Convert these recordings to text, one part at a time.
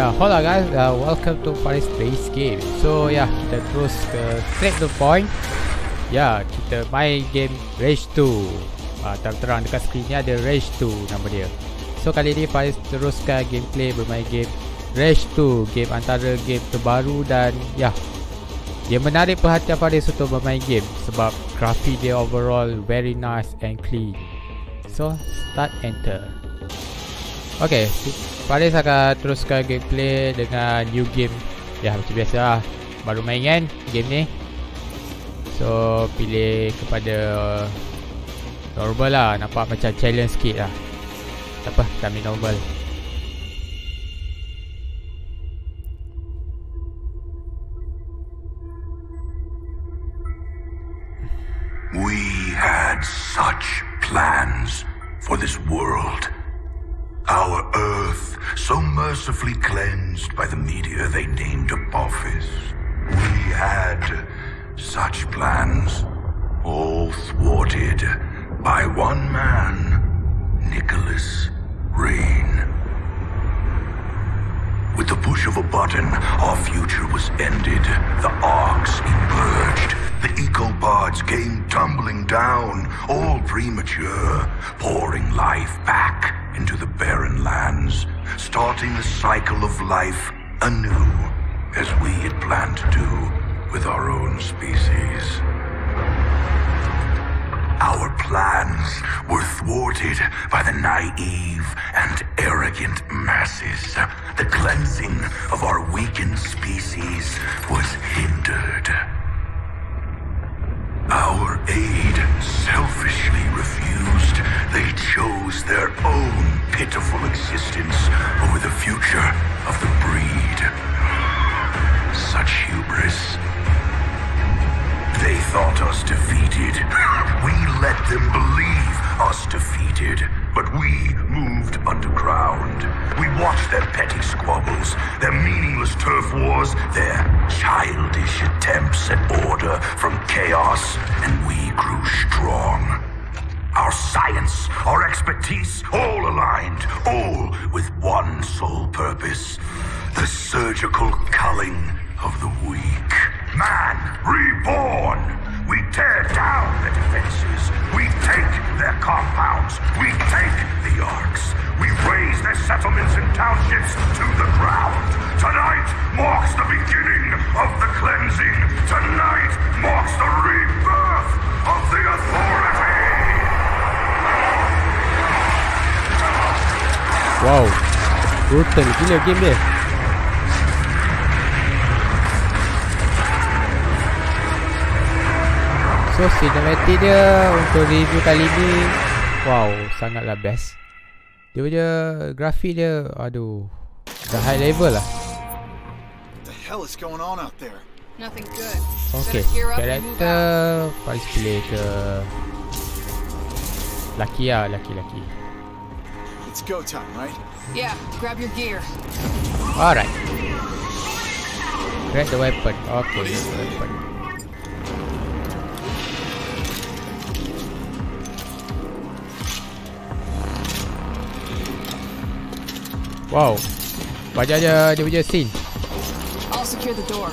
Yeah, hold on guys. Uh, welcome to Faris Base Game. So yeah, kita terus ke straight to point. Yeah, kita main game Rage 2. Uh, terang-terang dekat skrin ni ada Rage 2 nama dia. So kali ni Faris teruskan gameplay bermain game Rage 2. Game antara game terbaru dan yeah, dia menarik perhatian Faris untuk bermain game sebab grafik dia overall very nice and clean. So, start enter. Okay, Faris akan teruskan gameplay dengan new game. Ya macam biasa lah Baru main kan game ni. So pilih kepada Normal lah. Nampak macam challenge sikit lah. Tak apa? Kami normal pitiful existence over the future of the breed. Such hubris. They thought us defeated. We let them believe us defeated. But we moved underground. We watched their petty squabbles, their meaningless turf wars, their childish attempts at order from chaos, and we grew strong. Our science, our expertise, all aligned, all with one sole purpose. The surgical culling of the weak. Man reborn! We tear down the defenses. We take their compounds. We take the arcs. We raise their settlements and townships to the ground. Tonight marks the beginning of the cleansing. Tonight marks the rebirth of the authority. Wow. Brutal. Gila game dia. So cinematic dia untuk review kali ni Wow sangatlah best. Dia punya grafik dia Aduh Dah high level lah. What the hell is going on out there? Nothing good. Okay Karakter out. Paling pilih ke? Laki lah Laki-laki It's go time, right? Yeah, grab your gear. Alright Grab the weapon Okay grab the weapon Wow Banyak je dia punya scene I'll secure the door.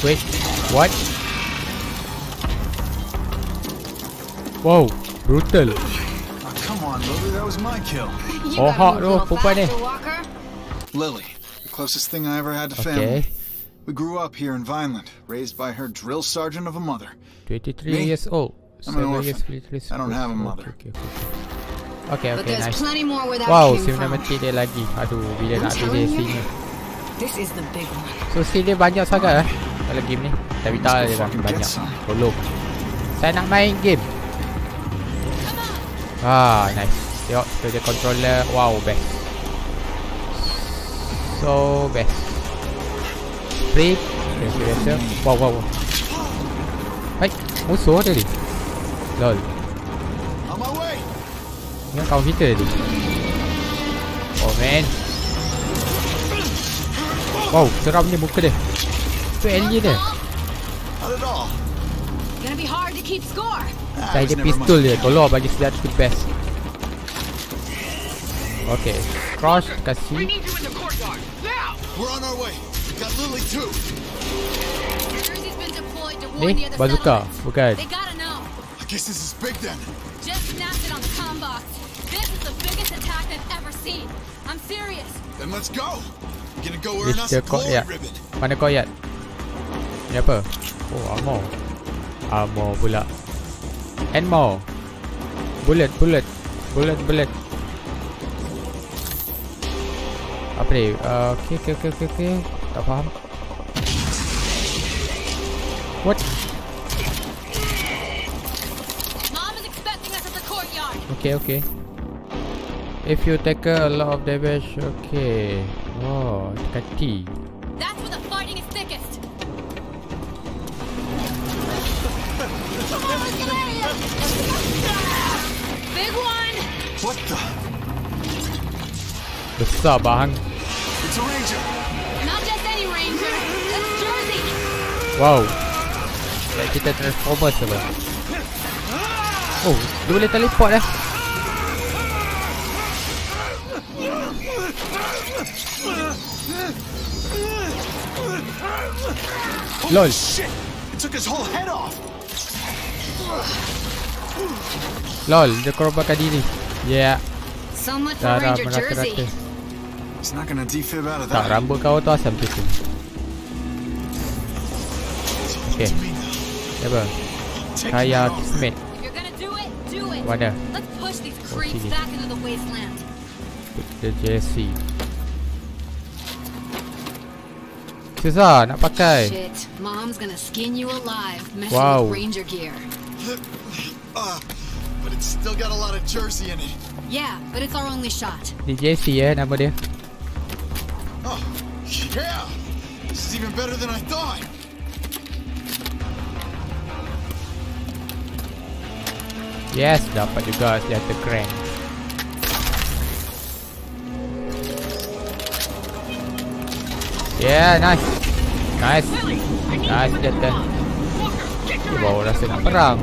Wait What? Wow Brutal Oh, come on, Lily, that was my kill. You Oh, hot move a no, little perempuan ni. Lily, the closest thing I ever had to Okay family. We grew up here in Vineland, raised by her drill sergeant of a mother. 23 Me? years old I'm an 7 orphan. years I don't have a mother. Okay okay Okay okay there's nice plenty more where that Wow cinematic dia lagi Aduh bila I'm nak pilih telling you. scene ni This is the big one. So scene dia banyak sangat lah Dalam game ni Tapi tak fucking banyak. Tolong Saya nak main game Ah nice. Tengok kita dia controller Wow best. So best. Spray Biasa-biasa Wow wow wow. Hai Musuh ada ni? Lol! Ingat kawan kita tadi Oh man. Wow seramnya muka dia. Itu alien dia Saya it was dia never pistol dia Tolong bagi senjata tu best Okay. Cross kasih. need you in the courtyard. Now! We're on our way. We got Lily too. Jersey's been deployed to Ni warn the other bazooka, bukan? They gotta know. I guess this is big then. Just snapped it on the comm box. This is the biggest attack they've ever seen. I'm serious. Then let's go. We're gonna go earn us Mr. a glory Koyat. ribbon. Mana koyat? Ni apa? Oh, armor. Armor pula. And more. Bullet, bullet. Bullet, bullet. Apa ni? Uh, okay, okay, okay, okay, okay. Tak faham. What? Mom is expecting us at the courtyard. Okay, okay. If you take a lot of damage, okay. Oh, tekan T. That's Jersey. Wow. Kayak kita Transformers apa? Oh, dia boleh teleport eh. Lol. Shit! It took his whole head off. Lol, dia korbankan diri. Yeah. So much Darah Ranger merata-rata. Jersey. He's not gonna defib out of Tak, that. rambut kau tu asam tu tu. Okay. To me apa? Kaya him. Smith. If you're gonna do it, do it. Mana? Let's push these creeps sini. back into the JC. Susah nak pakai. Shit, Mom's gonna skin you alive messing Wow. with Ranger gear. Uh, but it's still got a lot of jersey in it. Yeah, but it's our only shot. Di JC eh nama dia. Yeah. This is even better than I thought. Yes, dapat juga senjata crank. Yeah, nice. Nice. Nice senjata. Wow, rasa nak perang.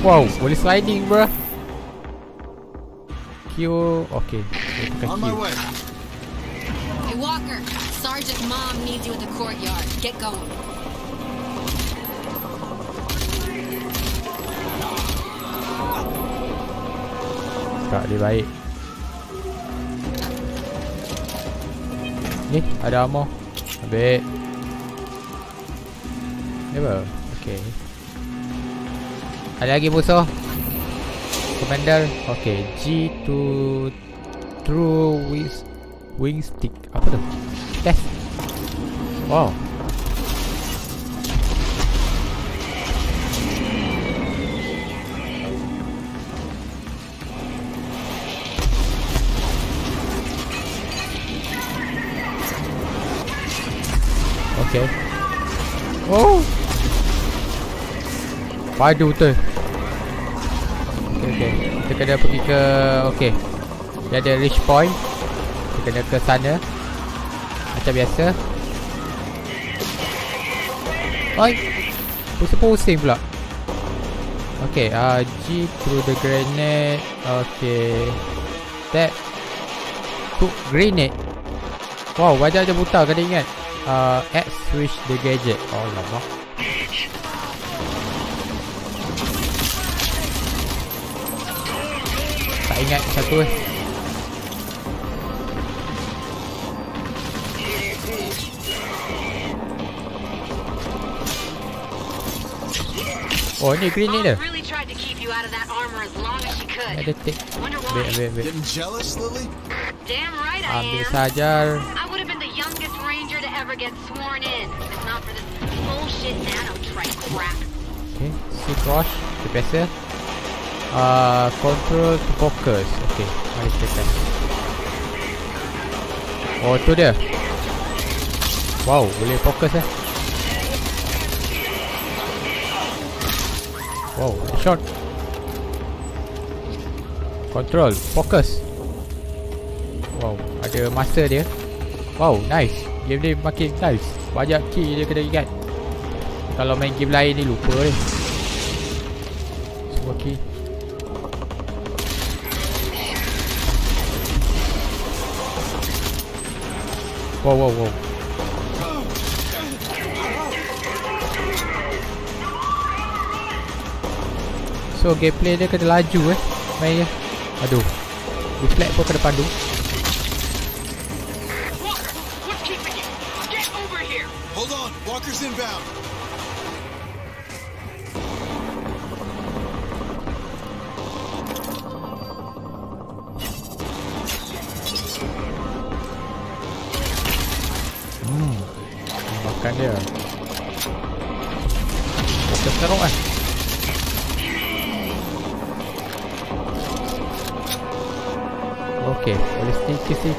Wow, boleh sliding bro. Q, okay. Dia tekan On my way. Sergeant Mom needs you at the courtyard. Get going. Tak dia baik. Ni, ada ammo. Ambil. Eh, Ni apa? Okay. Ada lagi musuh? Commander. Okay. G to true wings wing stick. Apa tu? Test. Wow. Okay. Oh. Padu betul. Okay, okay. Kita kena pergi ke... Okay. Dia ada reach point. Kita kena ke sana. Macam biasa. Oi. Pusing-pusing pula. Okay. Uh, G through the grenade. Okay. That. Hook grenade. Wow, wajah je buta kena ingat. Uh, X switch the gadget. Oh lama. Tak ingat satu eh. To ever get sworn in if not for this bullshit nanotrite crap. Okay, see cross. Itu biasa. Uh, control to focus. Okay, mari kita tekan. Oh, tu dia. Wow, boleh fokus eh. Oh, shot. Control, focus. Wow, ada master dia. Wow, nice. Game ni makin nice. Banyak key dia kena ingat. Kalau main game lain ni lupa ni. Semua key. Wow, wow, wow. So gameplay dia kena laju eh Main dia Aduh Reflect pun kena pandu Walker, what's keeping you? Get over here! Hold on, Walker's inbound.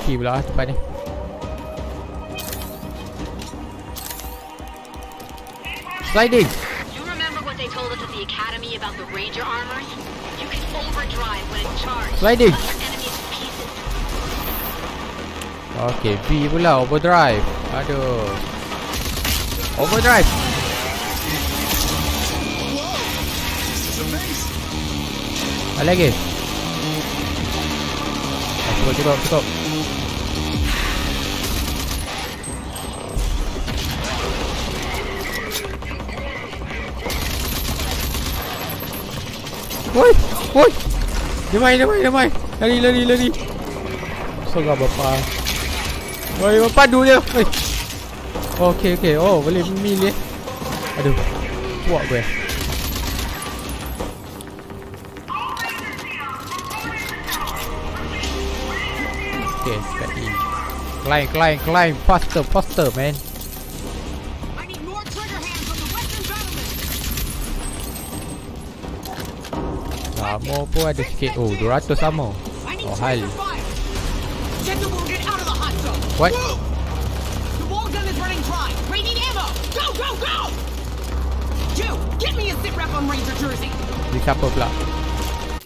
Sneaky-sneaky pula lah tempat ni Sliding You remember what they told us at the academy about the ranger armors? You can overdrive when it's charged. Sliding. Okay V pula Overdrive Aduh Overdrive. Ada lagi ah, Cukup cukup cukup Woi. Dia main dia dia Lari lari lari. Sorang bapa. Woi padu dia. Woi. Okay okay Oh boleh memilih Aduh. Kuat gue Okay, sekali. Climb, climb, climb. Faster, faster, man. Go! Go, go! You, get me a sit rep on Ranger Jersey! Di siapa pula?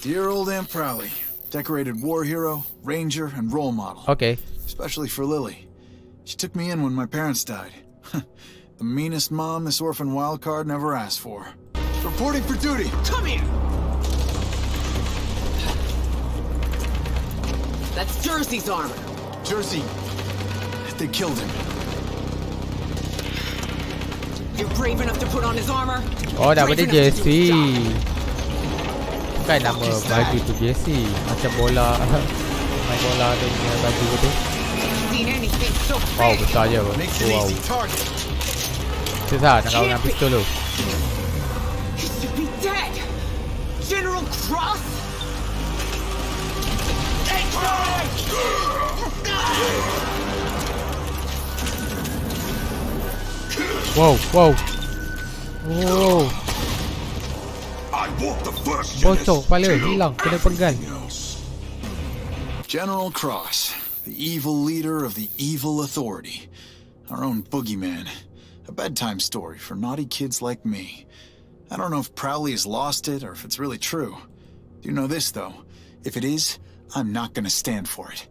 Dear old Aunt Prowley. Decorated war hero, ranger, and role model. Okay. Especially for Lily. She took me in when my parents died. the meanest mom this orphan wildcard never asked for. Reporting for duty. Come here! That's Jersey's armor. Jersey. They killed him. You're brave enough to put on his armor? Oh, dah Brave benda enough to do his JC. job. Bukan nama baju tu JC. Macam bola. Main bola tu punya baju tu. Seen anything Wow, big? besar je apa. Oh, wow. target. Susah nak kawal dengan pistol tu. He should be dead! General Cross? Walk the first Bocor kepala. Hilang. Kena penggal. General Cross, the evil leader of the evil authority. Our own boogeyman. A bedtime story for naughty kids like me. I don't know if Prowley has lost it or if it's really true. Do you know this, though? If it is, I'm not gonna stand for it.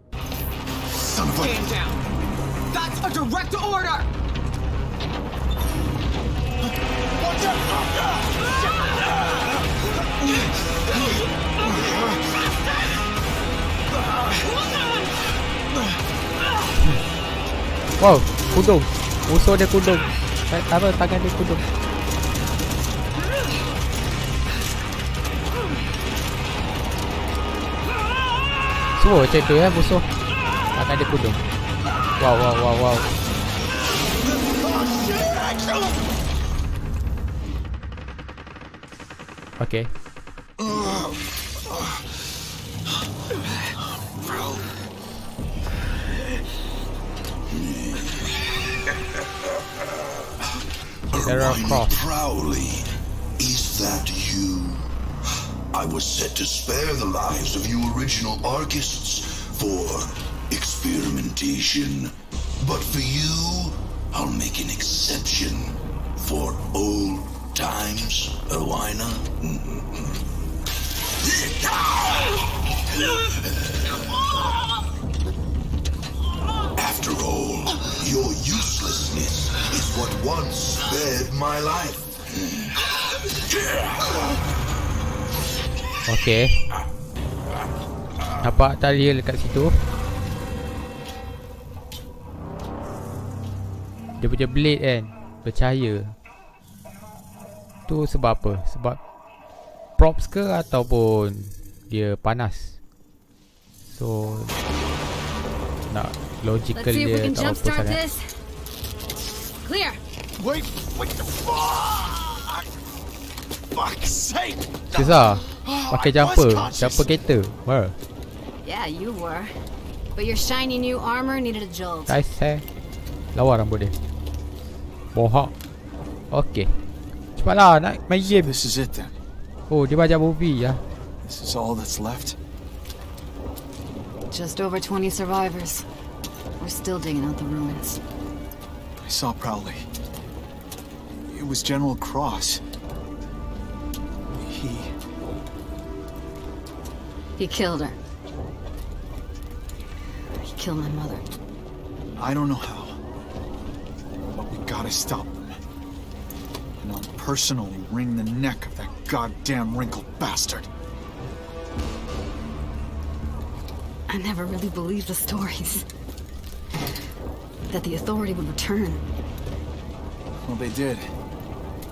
Son of a... Stand down! That's a direct order! Wow, kudung. Musuh dia kudung. Ta- Apa tangan dia kudung. Semua macam tu ya musuh. Tangan dia kudung. Wow, wow, wow, wow. Okay. Sarah Croft. Prowley, is that you? I was set to spare the lives of you original Archists for experimentation. But for you, I'll make an exception. For old times, oh, Erwina. Mm-hmm. After all, your uselessness is what once spared my life. Okay. Nampak tali dekat situ. Dia punya blade kan Bercahaya Tu sebab apa? Sebab Props ke ataupun Dia panas So Nak Logical dia tak apa sangat this. Clear. Wait, wait the fuck! Fuck's sake! Susah Oh, Pakai I was jumper conscious. Jumper kereta Wah Yeah, you were. But your shiny new armor needed a jolt. Nice eh Lawa rambut dia Bohak Okay Cepatlah nak main game This is it then. Oh dia baca movie ya This is all that's left. Just over 20 survivors. We're still digging out the ruins. I saw Prowley. It was General Cross. He killed her. He killed my mother. I don't know how. But we gotta stop them. And I'll personally wring the neck of that goddamn wrinkled bastard. I never really believed the stories. That the authority would return. Well, they did.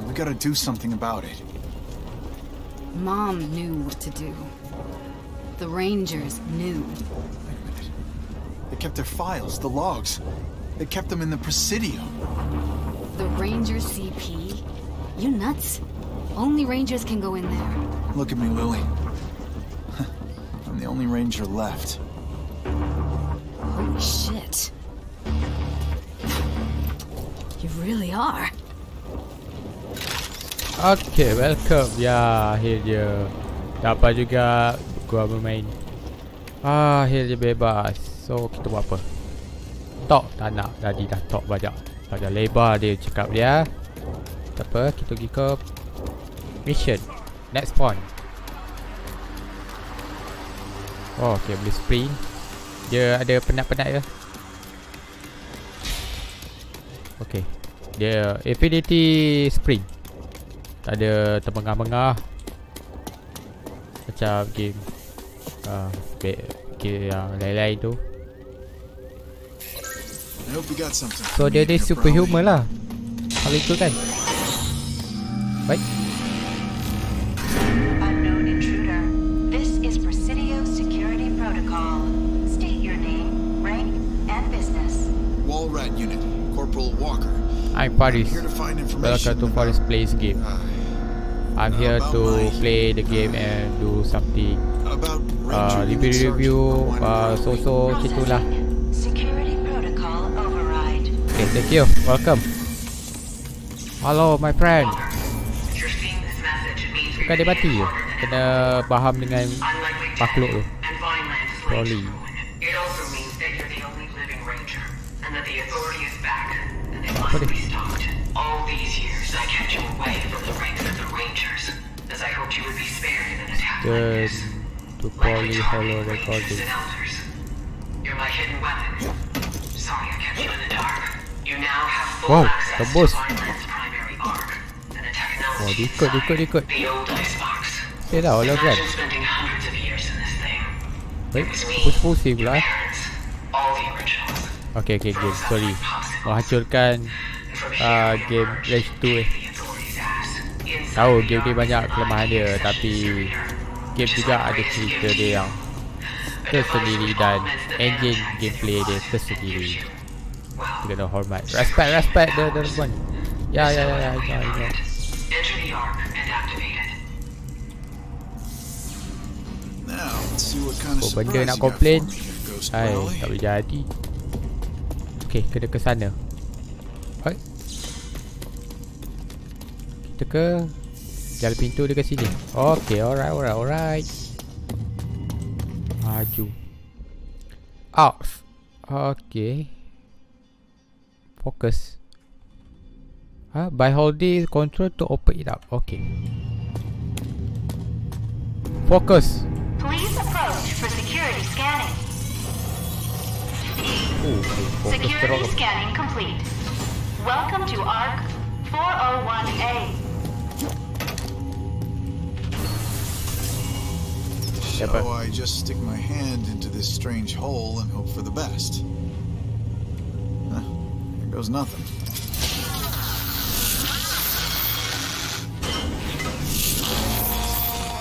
We gotta do something about it. Mom knew what to do. The Rangers knew. Wait a minute. They kept their files, the logs. They kept them in the Presidio. The Ranger CP? You nuts? Only Rangers can go in there. Look at me, Lily. I'm the only ranger left. Holy shit. You really are. Okay welcome Ya akhirnya Dapat juga Gua bermain ah, Akhirnya bebas. So kita buat apa? Talk tak nak. Tadi dah talk banyak. Banyak lebar dia cakap dia. Tak apa Kita pergi ke Mission. Next point. Oh okay boleh sprint. Dia ada penat-penat ke Okay. Dia Infinity Spring Tak ada terbengah-bengah. Macam game uh, Game yang lain-lain tu got something. So dia here, superhuman lah Kalau ikut kan Baik Unknown intruder. This is Presidio Security Protocol. State your name, rank, and business. Wallrat Unit, Corporal Walker. I'm Faris Here to find information. Welcome to Faris Plays Game Uh, I'm here to play the game and do something uh, Ranger Review review uh, Rwanda So-so macam tu lah. Okay thank you. Welcome. Hello my friend. Bukan dia mati je. Kena faham dengan makhluk tu. and Vineland is Probably It also means that you're the only living ranger, and that the authority is back, and they What must is- be stopped. All you the the you to poly the hollow recording you in the dark. You now have full Wow, access tembus. to Vineland's primary arc, Oh, diikut, diikut, diikut. The. Eh dah hologram. Baik pula eh Parents, all the originals. Okay okay game Sorry Menghancurkan uh, Game Rage 2 eh Tahu game ni banyak kelemahan dia Tapi Game juga ada cerita dia yang Tersendiri dan Engine gameplay dia tersendiri. Kita kena hormat. Respect respect dia dia pun Ya ya ya ya ya, ya. Oh, benda nak komplain. Hai tak boleh jadi. Okay kena ke sana? Hai. Kita ke Jalan pintu ke sini Okay alright alright alright Maju Off Okay Focus Ha, by holding control to open it up. Okay. Focus. Please approach for security scanning. Oh, okay. Security scanning complete. Welcome to ARC 401A. So I just stick my hand into this strange hole and hope for the best. Huh, there goes nothing.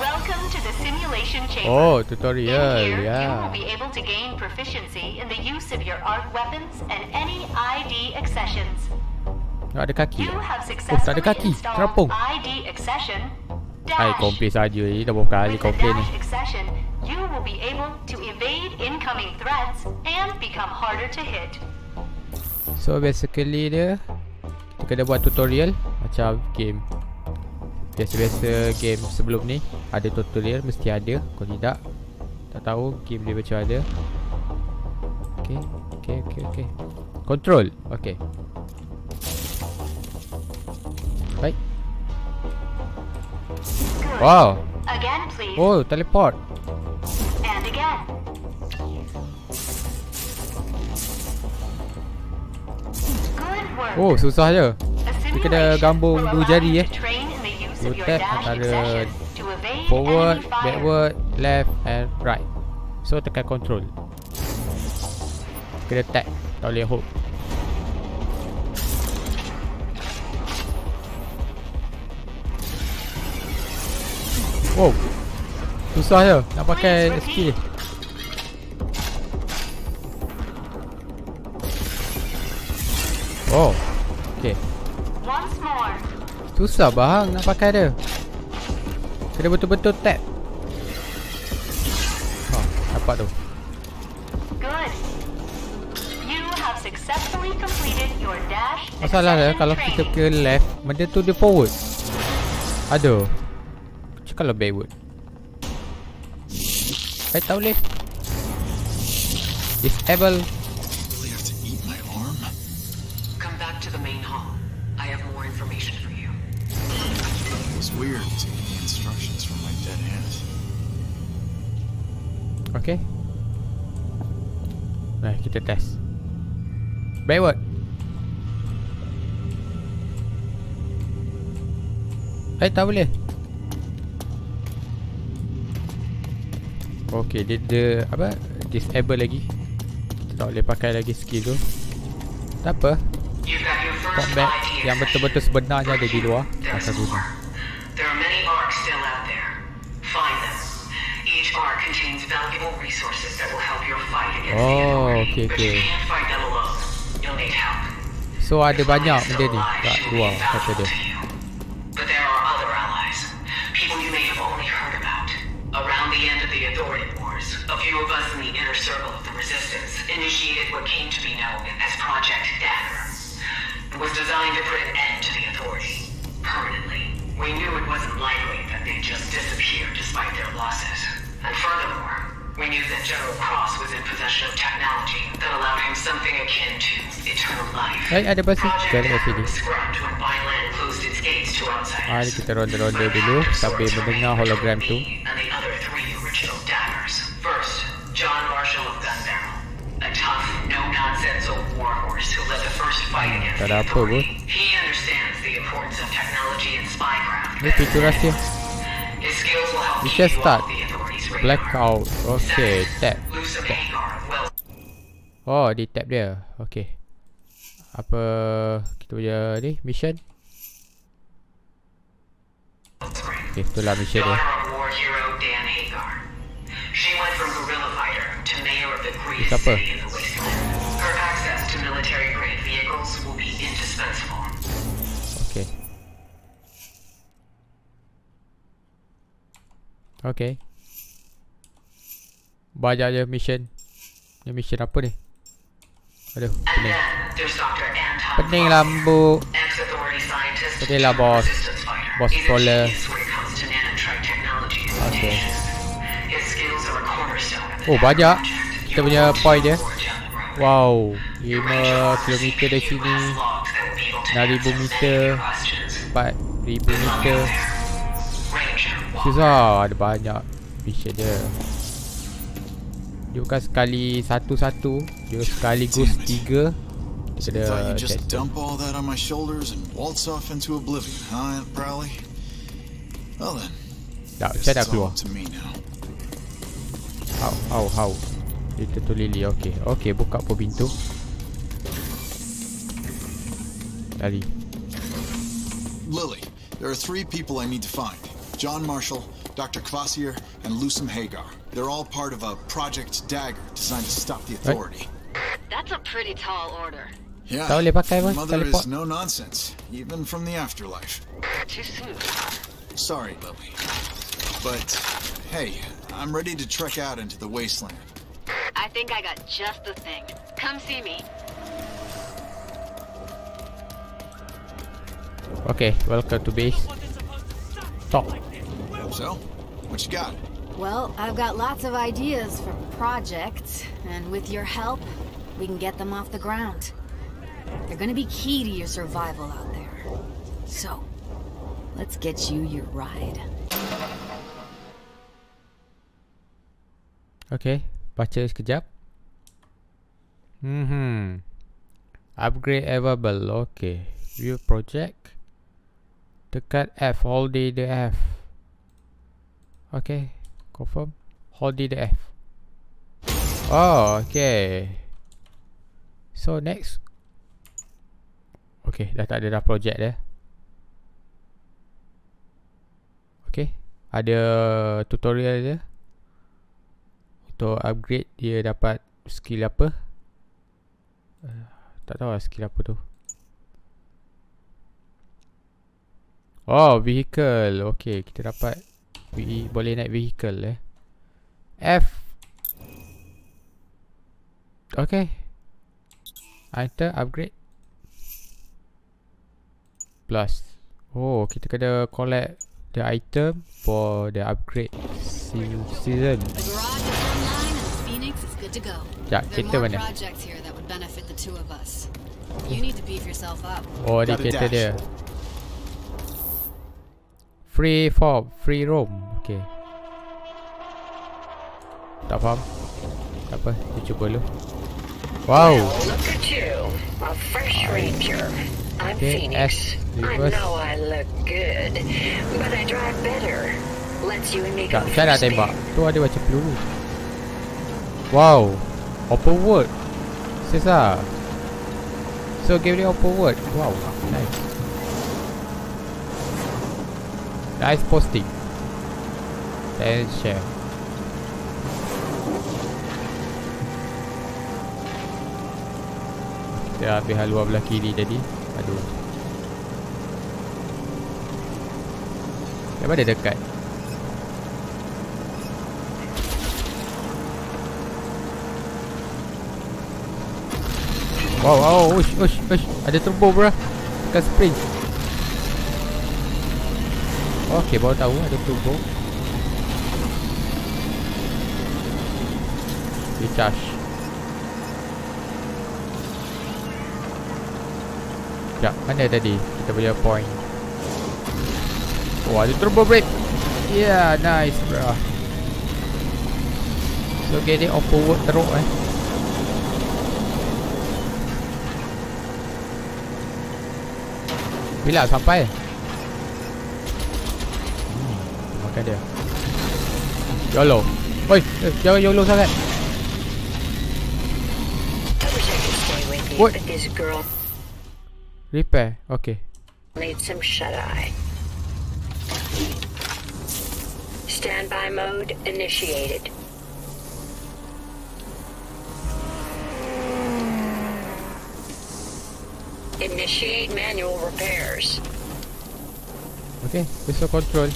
Welcome to the simulation chamber. Oh, tutorial, in here, yeah. You will be able to gain proficiency in the use of your art weapons and any ID accessions. Oh, ada kaki. You have oh, successfully oh, ada kaki. ID accession Hai, komplain saja. Ni. Dah berapa kali komplain ni. you will be able to evade incoming threats and become harder to hit. So basically dia Kita kena buat tutorial Macam game. Biasa-biasa game sebelum ni Ada tutorial Mesti ada. Kalau tidak Tak tahu game dia macam ada Okay Okay okay okay. Control. Okay Wow. Again, please. Oh teleport. And again. Good work. Oh susah je. A Dia kena gambung dua jari eh. tap dash antara Forward, backward, left and right. So tekan control. Kena tap Tak boleh hold Wow. Susah je Nak pakai repeat. Oh Okay. Once more. Susah bang nak pakai dia. Kena betul-betul tap. Ha, dapat tu. Masalah dia kalau kita ke left Benda tu dia forward. Aduh kalau backward Eh tak boleh Disable weird taking instructions from my dead hand. Okay. Nah kita test. Backward Eh tak boleh Okay dia, dia apa Disable lagi Kita tak boleh pakai lagi skill tu Tak apa Combat yang betul-betul sebenarnya ada di luar Akan guna more. There are many arcs still out there. Find them. Each arc contains valuable resources that will help your fight against the Oh, okay, but you okay. can't fight them alone. You'll need help. So ada banyak benda ni kat luar kata dia was designed to put an end to the Authority. Permanently. We knew it wasn't likely that they'd just disappear despite their losses. And furthermore, we knew that General Cross was in possession of technology that allowed him something akin to eternal life. Eh ada basikal Project kat Dagger sini was scrubbed when Vineland closed its gates to Mari kita ronda-ronda dulu Sambil mendengar hologram tu technology and spycraft. Ni pintu rahsia. His skills will help We you start. Blackout. Okay tap. Wells. Oh di tab dia. Okay. Apa Kita punya ni? Mission? Okay itulah mission dia. Siapa? Her access to military-grade vehicles will be. Okay Okay Banyak je mission Ni mission apa ni Aduh pening Pening lambu Sedih lah, bos. Bos troller. Okay. Oh, banyak. Kita punya point dia. Wow Your 5 ranger officer km dari sini last logs that will be able to 6,000 answer meter. many of your questions. 4000 Look out meter. Susah ada banyak mission dia Dia bukan sekali satu-satu Dia sekaligus tiga Kita you just dump all that on my shoulders and waltz off into oblivion, huh, Aunt Prowley? Well then, Tak, mana it's keluar all up to me now. How, how, how Dia tu lili, okay Okay, buka pun pintu Lari Lily, there are three people I need to find. John Marshall, Dr. Kvasir, and Lusum Hagar. They're all part of a Project Dagger designed to stop the Authority. That's a pretty tall order. Yeah, Tak boleh pakai your mother is no nonsense, even from the afterlife. Too soon. Sorry, Lily. But, hey, I'm ready to trek out into the wasteland. I think I got just the thing. Come see me. Okay, welcome to base. Talk. So, what you got? Well, I've got lots of ideas for projects, and with your help, we can get them off the ground. They're gonna be key to your survival out there. So, let's get you your ride. Okay, baca sekejap. Hmm. Upgrade available. Okay. View project. Dekat F. Hold the F. Okay. Confirm. Hold the F. Oh, okay. So next. Okay, dah tak ada dah project dia. Okay. Ada tutorial dia. Untuk upgrade dia dapat skill apa. Uh, tak tahu lah skill apa tu. Oh, vehicle. Okay, kita dapat we, boleh naik vehicle eh. F. Okay. Enter upgrade. Plus. Oh, kita kena collect the item for the upgrade se- season. To go. Ya, There are kereta more mana? projects here that would benefit the two of us. You need to beef yourself up. Oh, dia Got a kereta dia. Free form, free roam. Okay. Tak faham. Tak apa, kita cuba dulu. Wow. Look at you, a fresh ranger. I'm Okay, Phoenix. S, I know I look good, but I drive better. Lets you and me go Tak, saya first tembak. Tu ada macam peluru. Wow. Open world. Sesa. So game ni open world. Wow. Nice. Nice posting. And share. Kita ambil haluan belah kiri tadi. Aduh. Yang mana dekat? Wow, wow, ush, ush, ush. Ada turbo bro. Tekan spring. Okay, baru tahu ada turbo. Recharge. Sekejap, mana tadi kita punya point? Oh, ada turbo brake. Yeah, nice bro. So, get it off forward teruk eh. Bila sampai? Hmm, makan dia. YOLO. Oi, eh, jangan YOLO sangat. I wish I could stay with you, What? but this girl Repair. Okay. needs some shut-eye. Standby mode initiated. Initiate manual repairs. Okay, besok control.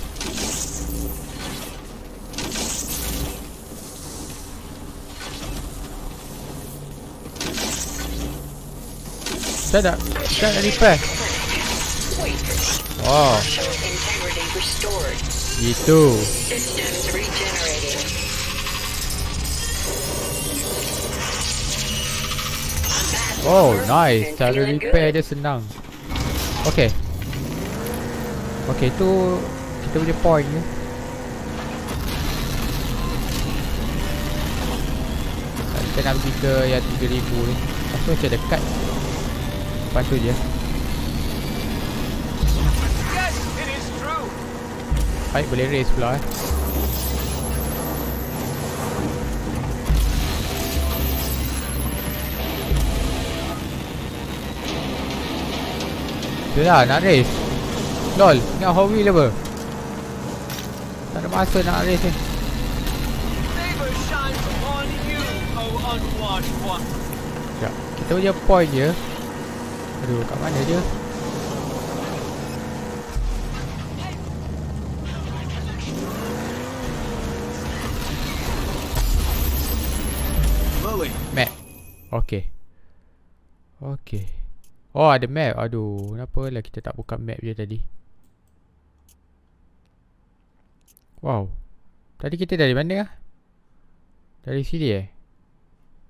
Dah dah, dah dah repair. Wait for me. Oh, Show integrity restored. gitu. Systems regenerating. Oh, nice. Cara repair dia senang. Okay. Okay, tu kita punya point ni. Kita nak pergi ke yang 3000 ni. Aku macam dekat. Lepas tu je. Baik, boleh race pula eh. Dah lah, nak race. Lol, ingat Hot Wheel apa? Tak ada masa nak race ni. Ya, kita punya point je. Aduh, kat mana dia? Map. Okey. Okey. Oh, ada map. Aduh, kenapa lah kita tak buka map je tadi? Wow. Tadi kita dari mana ah? Dari sini eh?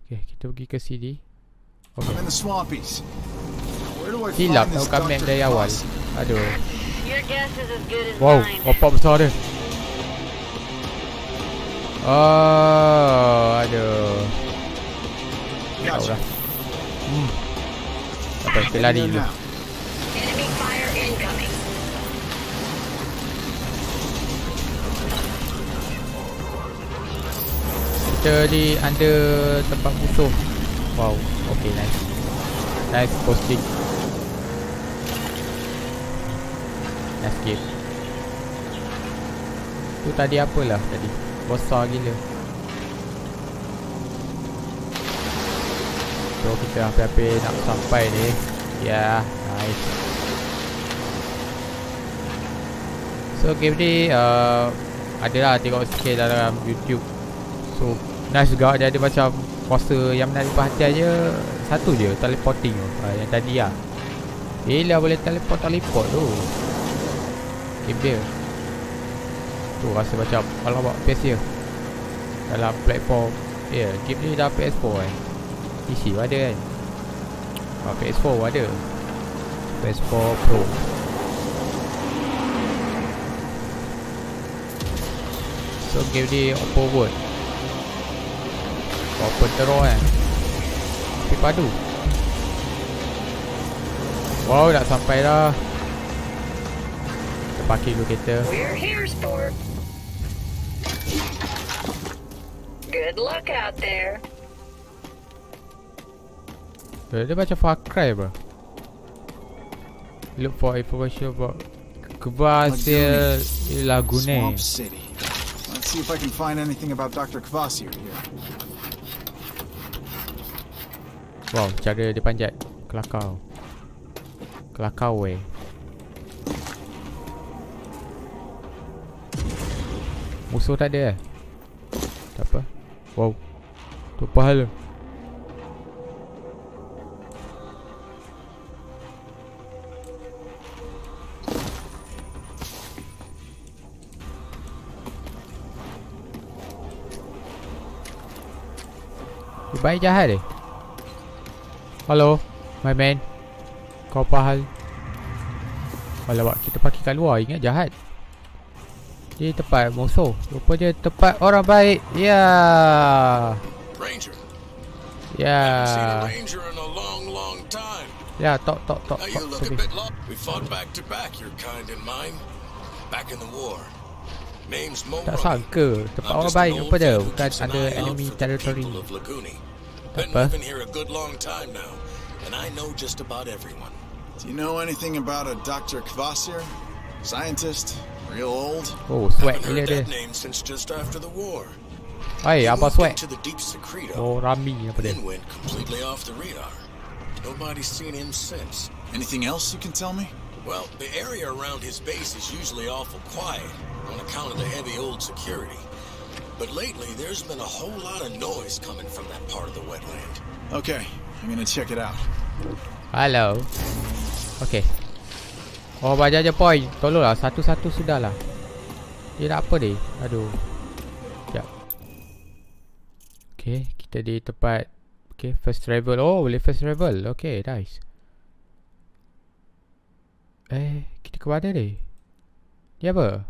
Okey, kita pergi ke sini. Do I Silap nak this buka map dari awal. Aduh. Wow, opak besar dia. Oh, aduh. Tahu Gotcha. lah. Hmm. Apa, kita lari dulu. Kita di under tempat musuh. Wow, okay nice. Nice posting. Nice game. Tu tadi apalah tadi? Besar gila. Kita hampir-hampir nak sampai ni. Ya, yeah, nice. So game ni uh, adalah tengok sikit dalam YouTube. So nice juga dia ada macam kuasa yang menarik perhatian je satu je teleporting tu. Uh, yang tadi lah. Gila boleh teleport teleport tu. Game dia. Tu rasa macam alamak PS dia. Dalam platform Ya, yeah, game ni dah PS4 kan PC pun ada kan? Oh, PS4 pun ada. PS4 Pro. So game ni open world Open terus kan? Tapi padu. Wow dah sampai dah. Kita parking dulu kereta. Good luck out there. Dia, dia macam Far Cry bro. Look for information about Kvasir Lagune Swamp City. Let's see if I can find anything about Dr. Kvasir here. Wow, cara dia panjat. Kelakau. Kelakau weh. Musuh tak ada eh? Tak apa. Wow. Tu pahala baik jahat eh? Hello My man. Kau apa hal Alamak kita parking kat luar Ingat jahat. Dia tempat musuh. Rupanya tempat orang baik. Ya. Yeah. Ranger, Ya. Ya tok tok tok Now tok you look a bit lost. We fought back to back, your kind and mine. Back in the war. Name's Mo Tak sangka Tempat orang baik Rupanya Bukan ada enemy territory Been apa living here a good long time now, and I know just about everyone. Do you know anything about a Dr. Kvasir? Scientist? Real old? Oh sweat Haven't heard that name since just after the war. Hai He apa sweat into the deep secreto, Oh Rami apa dia then went completely off the radar. Nobody's seen him since. Anything else you can tell me? Well, the area around his base is usually awful quiet on account of the heavy old security. But lately, there's been a whole lot of noise coming from that part of the wetland. Okay, I'm gonna check it out. Hello. Okay. Oh banyak je point Tolonglah Satu-satu sudahlah. Dia nak apa ni? Aduh. Sekejap. Okay Kita di tempat Okay first travel. Oh boleh first travel. Okay nice. Eh Kita ke mana ni? Dia apa?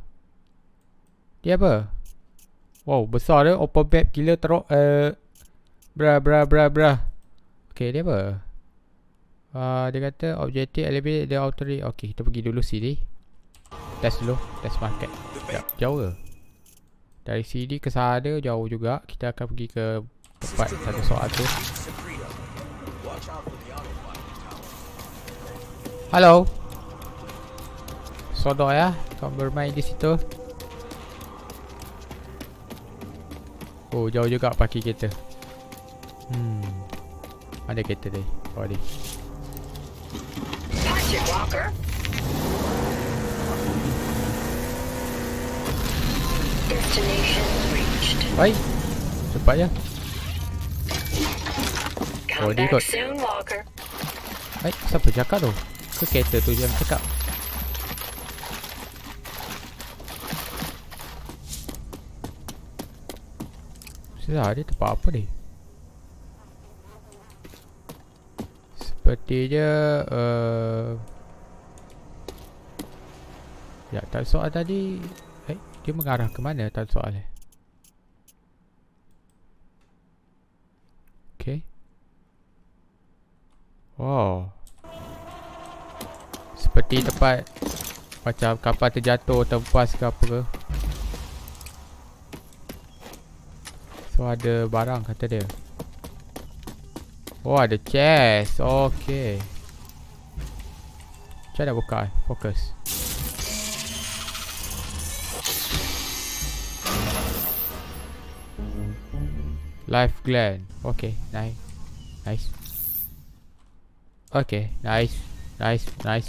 Dia apa Wow besar dia Open map gila teruk uh, Bra bra bra bra Okay dia apa Uh, dia kata objektif elevate the outer ring. Okay, kita pergi dulu sini. Test dulu. Test market. Sekejap, jauh ke? Dari sini ke sana jauh juga. Kita akan pergi ke tempat satu soal tu. Halo. Sodok ya. Kau bermain di situ. Oh jauh juga parking kereta Hmm Mana kereta dia Oh Walker. Destination reached. Baik Cepat je Oh, Come dia Walker. Baik siapa cakap tu Ke kereta tu yang cakap Sudah dia tempat apa ni? Sepertinya uh, Ya tak soal tadi. Eh dia mengarah ke mana tak soal eh? Okay Wow. Seperti tempat Macam kapal terjatuh Terpuas ke apa ke So ada barang kata dia. Oh ada chest. Okay. Macam mana buka eh? Fokus. Life gland. Okay nice. Nice. Okay, nice, nice, nice.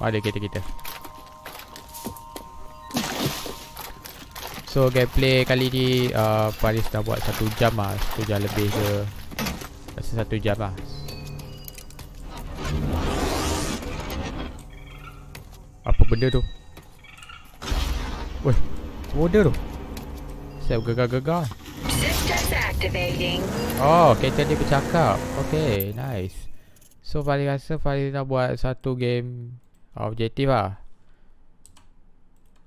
Ada kita kita. So gameplay kali ni uh, Paris dah buat satu jam lah Satu jam lebih ke Rasa satu jam lah Apa benda tu? Weh, benda tu? Saya gegar-gegar. Oh, kereta dia bercakap. Okay, nice. So, Fahri rasa Fahri nak buat satu game objektif lah.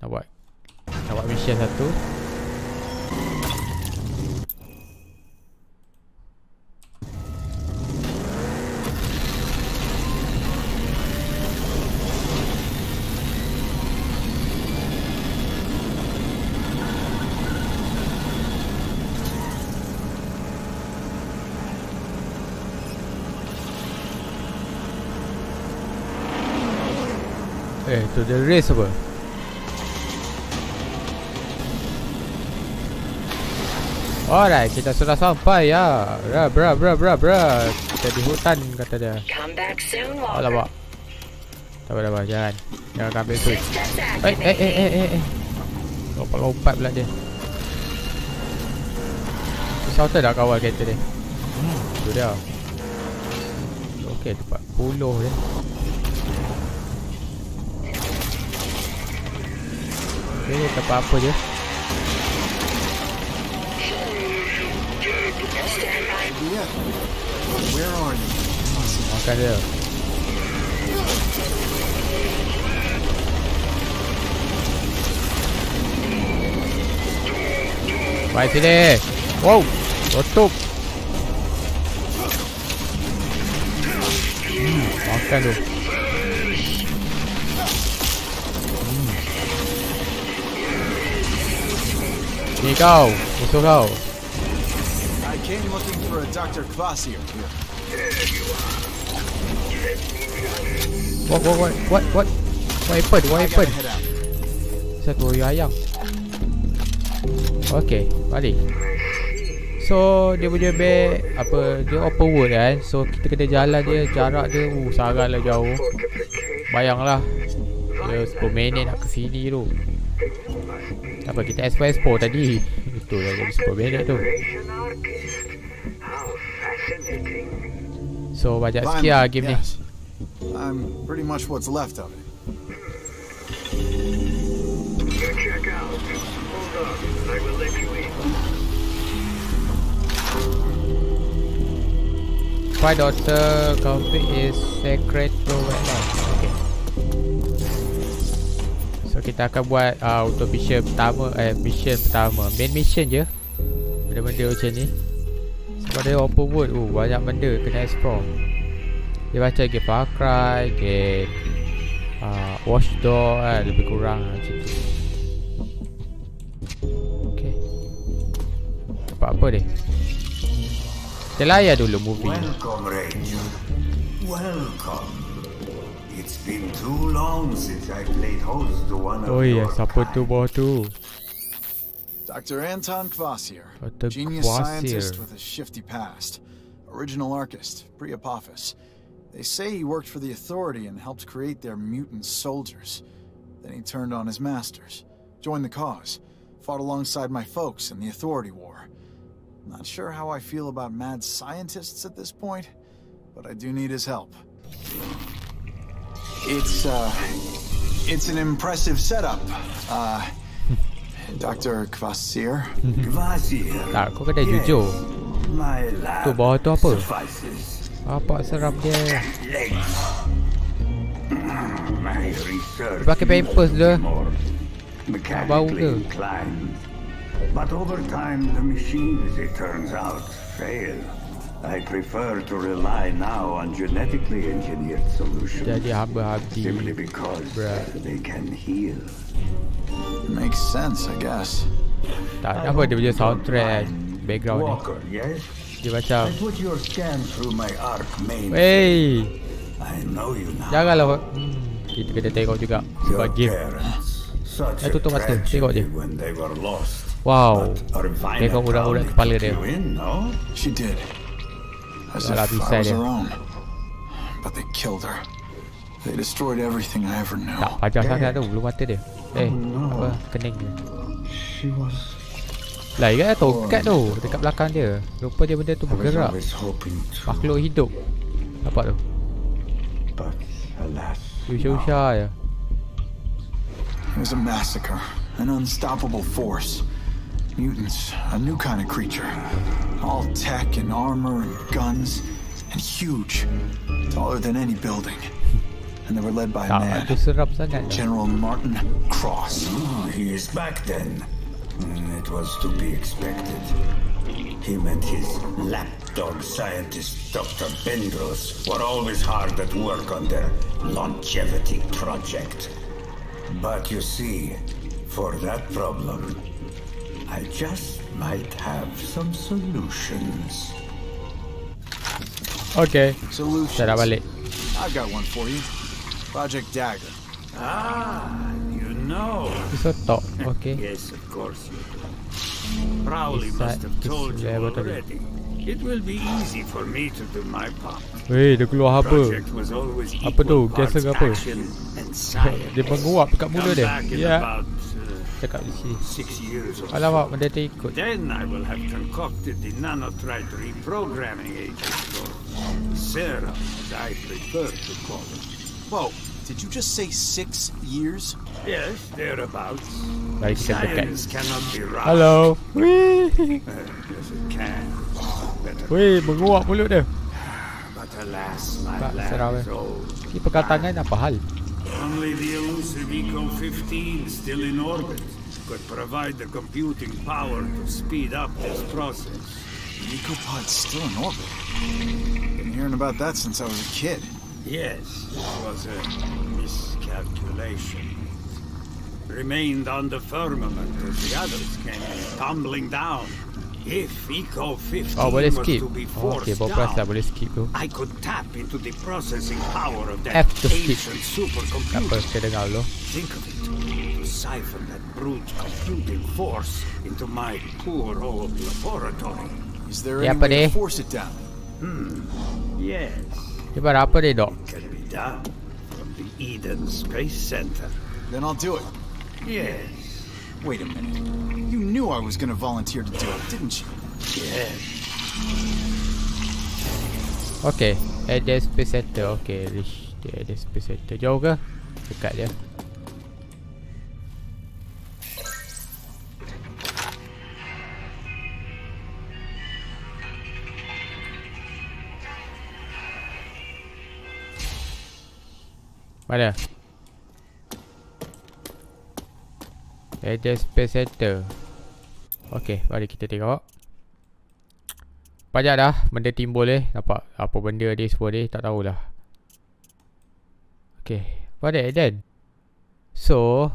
Nak buat buat mission satu. Eh, tu the race apa? Alright, kita sudah sampai ya. Bra bra bra bra bra. Kita di hutan kata dia. Oh. Tak apa, tak apa, jangan. Jangan ambil switch. Eh, eh, eh, eh, eh. Lompat-lompat pula dia. Susah tak kawal kereta dia? Hmm, tu dia. Okey, tempat puluh dia. Okey, tempat apa je? Yeah. Where are you? Makan dia. Baik sini. Wow. Tutup. Hmm, makan tu. Hmm. Ni kau, musuh kau. Came looking for a Dr. Kvasir here. What, what, what, what, what? What happened? What happened? out. Satu ayam Okay Balik So Dia punya bag Apa Dia open world kan So kita kena jalan dia Jarak dia uh, Sangat lah jauh Bayanglah Dia 10 minit nak ke sini tu Apa kita expo-expo tadi Itu lah jadi 10 minit tu So banyak sikit lah game ni yes. I'm pretty much what's left of it. Check out. Hold on. I will let you in. Five daughter complete is secret to kita akan buat uh, untuk mission pertama eh mission pertama main mission je. Benda-benda macam ni. Sebab dia open world uh, banyak benda kena explore. Dia baca game Far Cry, game uh, Watch Dogs eh, lebih kurang macam tu. Okay. Dapat apa dia? Kita layan dulu movie. Welcome, Ranger. Welcome. It It's been too long since I played host to one of Oh iya, your tu bawah tu? Dr. Anton Kvasir, Dr. genius Kvasir. scientist with a shifty past. Original Archist, pre-Apophis. They say he worked for the Authority and helped create their mutant soldiers. Then he turned on his masters, joined the cause, fought alongside my folks in the Authority War. Not sure how I feel about mad scientists at this point, but I do need his help. It's, uh, it's an impressive setup. Uh, Dr. Kvasir? Kvasir. Tak, kau kena jujur. My Tu bawah tu apa? suffices. Apa seram dia? Legs. My research Dia pakai pampers to dia. bau ke? But over time, the machines, it turns out, fail. I prefer to rely now on genetically engineered solutions. Jadi hamba-habdi. Simply because Bruh. they can heal. Makes sense, I guess. Tak, apa dia punya soundtrack? Background ni. Walker, yes? Dia macam, I put your scan through my arc main. Wey! I know you now. Janganlah. Hmm, kita kena tengok juga. Your Sebab game. parents. Such Eh, a tutup mata. Tengok tragedy je. when they were lost. Wow. Tengok urat-urat kepala dia. you in, no? She did. As if I was dia. her own. But they killed her. They destroyed everything I ever knew. Tak panjang sangat tu bulu mata dia. Eh, apa? Kening dia. She was... Lah, ingat tak tokat tu dekat belakang dia. Rupa dia benda tu I was bergerak. always hoping to, Makhluk hidup. Nampak tu? but alas. Usha-usha je. It was a massacre, an unstoppable force. Mutants, a new kind of creature. All tech and armor and guns, and huge. Taller than any building. And they were led by a man, tu seram sangat. General Martin Cross. Oh, he is back then. Mm, It was to be expected. Him and his lapdog scientist, Dr. Bendros, were always hard at work on their longevity project. But you see, for that problem, I just might have some solutions. Okay. Solutions. Saya dah balik. I've got one for you. Project Dagger. Ah, you know. So talk. Okay. Yes, of course you do. Crowley must have told you laboratory? already. It will be easy for me to do my part. Weh, dia keluar apa? Project was always Apa tu? equal Gas parts ke apa? action and science. Dia menguap dekat muka Come dia. Ya. about, uh, Cakap di sini. Alamak, so. benda tu ikut. Then I will have concocted the nanotrite reprogramming agent, or serum, as I prefer to call it. Whoa, did you just say six years? Yes, thereabouts. Dekat. Science cannot be rushed. Hello. Weh. Uh, yes, it can. Weh, menguap mulut dia. But alas, my seram is old. Ni pegang tangan apa hal? Only the elusive Eco-15 still in orbit could provide the computing power to speed up this process. The Ecopod's still in orbit. Been hearing about that since I was a kid. Yes, it was a miscalculation. Remained on the firmament as the others came tumbling down. If Eco-15 Oh, boleh was skip. to be Oh, forced okay, baru perasan down, boleh skip tu. I could tap into the processing power of that F to skip. ancient supercomputer. Tak apa, kita dengar dulu. Think of it. To siphon that brute computing force into my poor old laboratory. Is there Ya, any way to force it down? Hmm. Yes, Dia pada apa dia, Dok? can be done from the Eden Space Center. Then I'll do it. Yes, Wait a minute. You knew I was gonna volunteer to do it, didn't you? Yeah. Okay. Ada. Okay, reach. Dia ada space center. Jauh ke? Dekat. Mana? Ada space center. Okay, mari kita tengok. Banyak dah benda timbul eh. Nampak apa benda dia semua ni tak tahulah. Okay, what that then? So,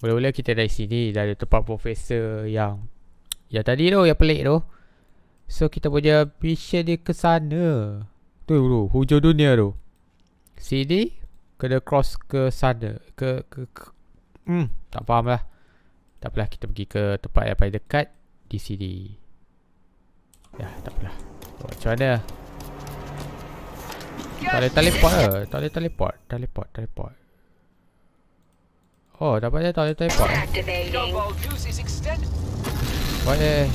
mula-mula kita dari sini ada tempat profesor yang yang tadi tu yang pelik tu. So kita punya mission dia ke sana. Tu tu hujung dunia tu. Sini Kena cross ke sana Ke ke, ke Hmm Tak faham lah Tak apalah kita pergi ke tempat yang paling dekat Di sini. Ya tak apalah. Oh, Macam mana? Tak boleh teleport ke? Tak boleh teleport. Teleport teleport. Oh dapatnya tak boleh teleport is extended. Boleh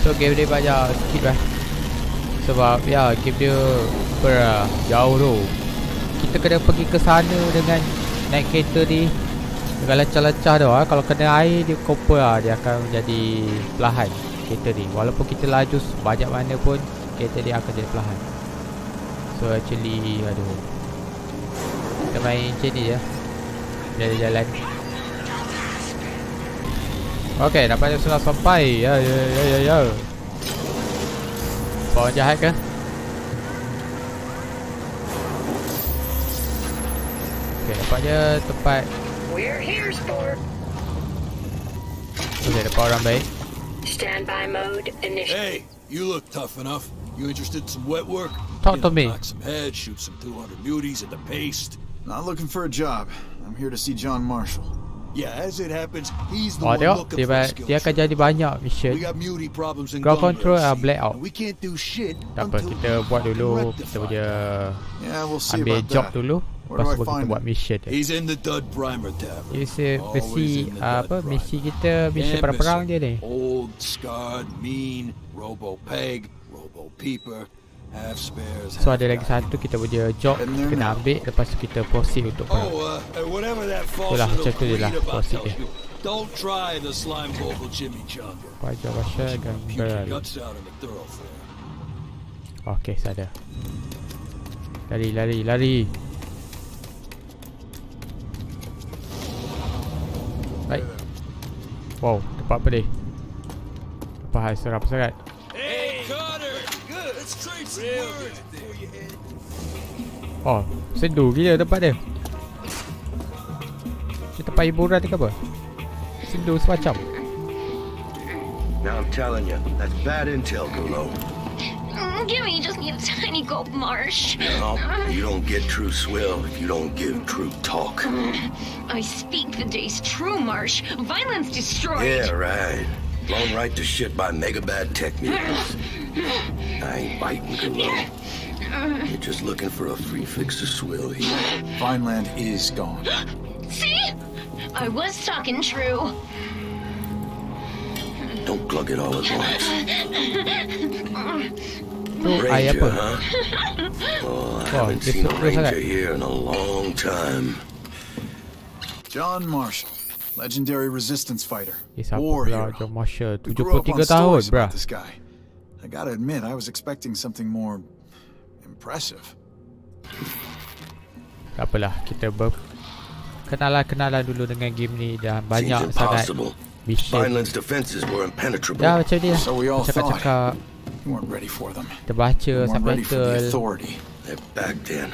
So game dia banyak skip lah. Sebab ya game dia ber, jauh tu Kita kena pergi ke sana dengan naik kereta ni. Dengan lecah-lecah tu lah Kalau kena air dia couple lah Dia akan jadi perlahan kereta ni. Walaupun kita laju banyak mana pun Kereta dia akan jadi perlahan. So actually aduh. Kita main macam ni je Jalan-jalan. Okay, nampaknya sudah sampai. Ya, ya, ya, ya, ya. Bawa jahat ke? Okay, nampaknya tempat We're here, Sport. Okay, dapat orang baik. Standby mode initial. Hey, you look tough enough. You interested in some wet work? Talk to know, me. Knock some heads, shoot some 200 muties at the paste. Not looking for a job. I'm here to see John Marshall. Yeah, as it happens, he's the Oh, one tengok. looking Dia, for a ba- skill dia akan jadi banyak mission. We got muty Ground control ah, see? blackout. We can't do shit Tak apa, kita buat dulu. Kita punya Yeah, we'll ambil job that. dulu. Lepas tu kita buat mission dia. He's in the Dud Primer Tavern. Ini si Always misi in the apa misi kita misi perang miss dia ni. Old, scarred, mean, robo peg, robo peeper, half spares. So ada lagi satu kita punya job And they're kena now. ambil lepas tu kita proceed untuk perang. Oh, uh, and whatever that false Itulah, macam tu je lah proceed dia. you, don't try the slime vocal chimichanga. Your berlalu. guts out in the thoroughfare. Okey, sadar. Lari, lari, lari. Baik. Wow, tempat apa ni? Apa hal seram sangat? Oh, sendu gila tempat dia. Dia tempat hiburan ke apa? Sendu semacam. Now I'm telling you, that's bad intel, Gulo. Mm, Give me just need a tiny gulp, Marsh. No, you don't get true swill if you don't give true talk. I speak the day's true, Marsh. Violence destroyed. Yeah, right. Blown right to shit by mega bad tech mutants. I ain't biting, Gulo. You're just looking for a free fix of swill here. Vineland is gone. See? I was talking true. Don't glug it all at once. Tu air Ranger, apa? huh? Oh, I dia seen a suka sangat. here in a long time. John Marshall, legendary resistance fighter. Eh, siapa War pula hero. John Marshall? We grew up 73 on tahun, stories bruh. about this guy. I gotta admit, I was expecting something more impressive. Tak apalah, kita ber kenalan-kenalan dulu dengan game ni dan banyak sangat mission. Vineland's defenses were impenetrable. Ya macam ni lah. So we all Cakap-cakap, You weren't ready for them. kita baca You weren't ready for the subtitle, authority. They're back then.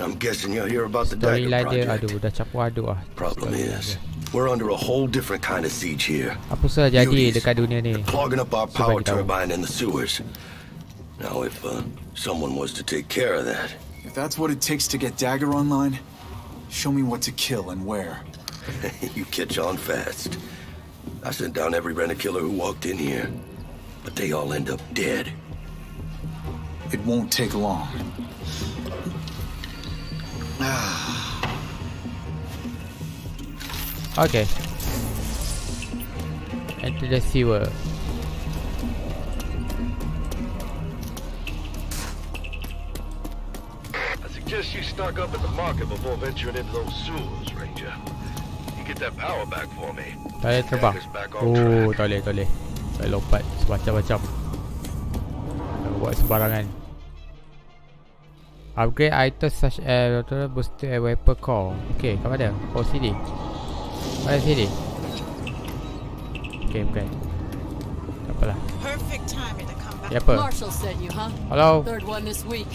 I'm guessing you'll hear about the Dagger storyline dia, Project. aduh dah campur aduk. Problem is, we're under a whole different kind of siege here. Apa susah jadi dekat dunia ni? Clogging up our power turbine in the sewers. Now, if uh, someone was to take care of that, If that's what it takes to get Dagger online, show me what to kill and where. you catch on fast. I sent down every rent-a-killer who walked in here, but they all end up dead. It won't take long. Okay. Enter the sewer. I suggest you stock up at the market before venturing into those sewers, Ranger. You get that power back for me. Tak boleh terbang. Dagger's back on Oh, track. tak boleh lompat semacam-macam. Buat sembarangan. Upgrade items such as uh, booster and weapon core. Okay, kat mana? Oh, sini. Mana sini? Okay, bukan. Tak apalah. Ya apa? Hello? Third one this week.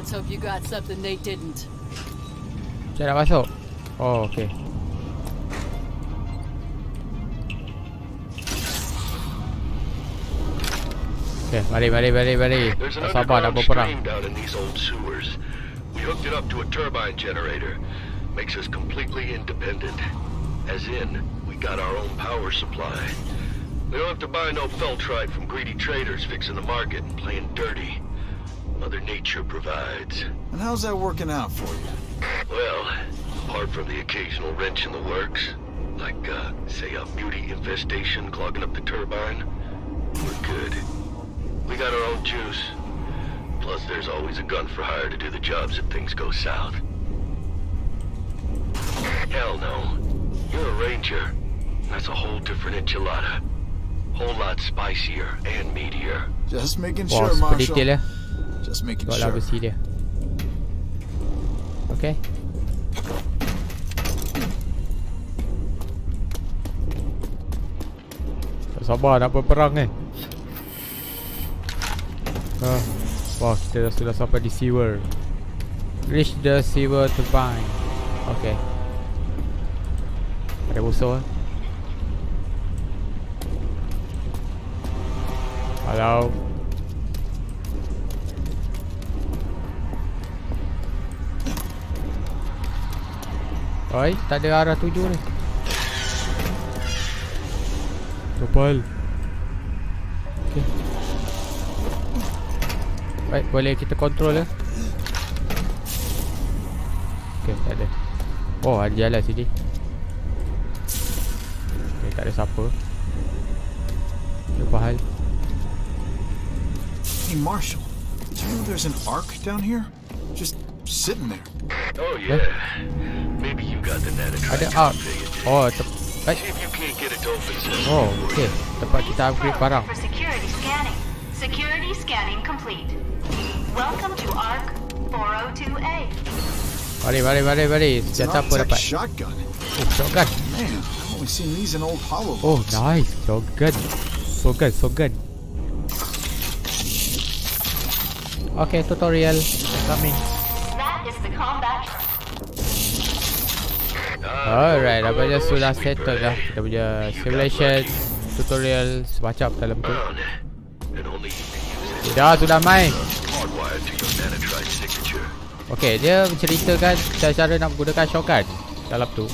Let's hope you got something they didn't. Macam nak masuk? Oh, okay. Okay, mari, mari, mari, mari. There's an Tak sabar nak underground berperang. stream down in these old sewers. We hooked it up to a turbine generator. Makes us completely independent. As in, we got our own power supply. We don't have to buy no feltrite from greedy traders fixing the market and playing dirty. Mother Nature provides. And how's that working out for you? Well, apart from the occasional wrench in the works, like, uh, say a beauty infestation clogging up the turbine, we're good. We got our own juice. Plus, there's always a gun for hire to do the jobs if things go south. Hell no. You're a ranger. That's a whole different enchilada. Whole lot spicier and meatier. Just making Wah, sure, super Marshal. detail ya. Just making Tengoklah sure. besi dia. Okay. Tak sabar nak berperang eh. Ah. Wah, kita dah sudah sampai di sewer. Reach the sewer turbine. Okay. Ada musuh eh. Hello. Oi, tak ada arah tuju ni. Kapal. Baik, boleh kita kontrol ya. Okay, tak ada. Oh, ada jalan sini. Okay, tak ada siapa. Apa hal? Hey, Marshal. Did you know there's an ark down here? Just sitting there. Oh, yeah. Maybe you got the net Ada arc. Oh, tep baik. Oh, okay. Tempat kita upgrade barang. Security scanning complete. Welcome to ARC 402A. Mari, mari, mari, mari. It's an Senjata apa dapat? shotgun. Oh, shotgun. Man, I've only seen these in old hollow Oh, nice. Shotgun. Shotgun, shotgun. Okay, tutorial coming. That is the combat. Alright, nampaknya sudah settle dah kita punya simulation tutorial semacam dalam tu. Sudah, sudah main. Okay, dia menceritakan cara nak menggunakan shotgun dalam tu.